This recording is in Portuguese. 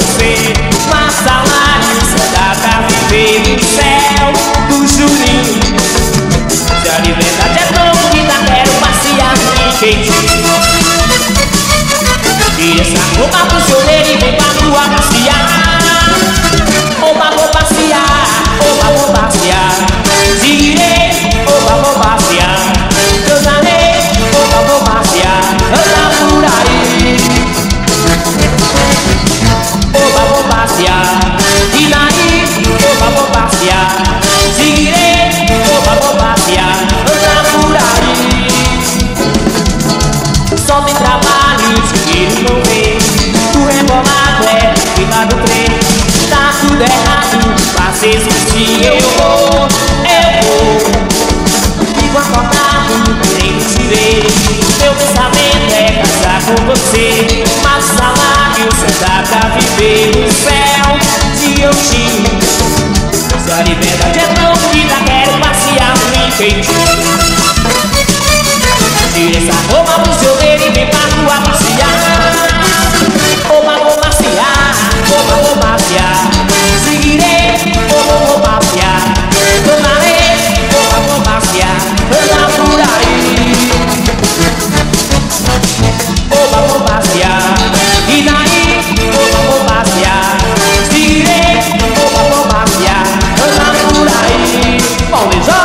você. Mas salários dá pra tá viver no céu do Juninho. Se a liberdade é tão bonita, quero passear no Queitinho E essa roupa do seu e vem pra rua passear. pelo céu de Oxi Sua liberdade é tão vida, quero passear no enfeite. Tire essa roupa do seu all is up.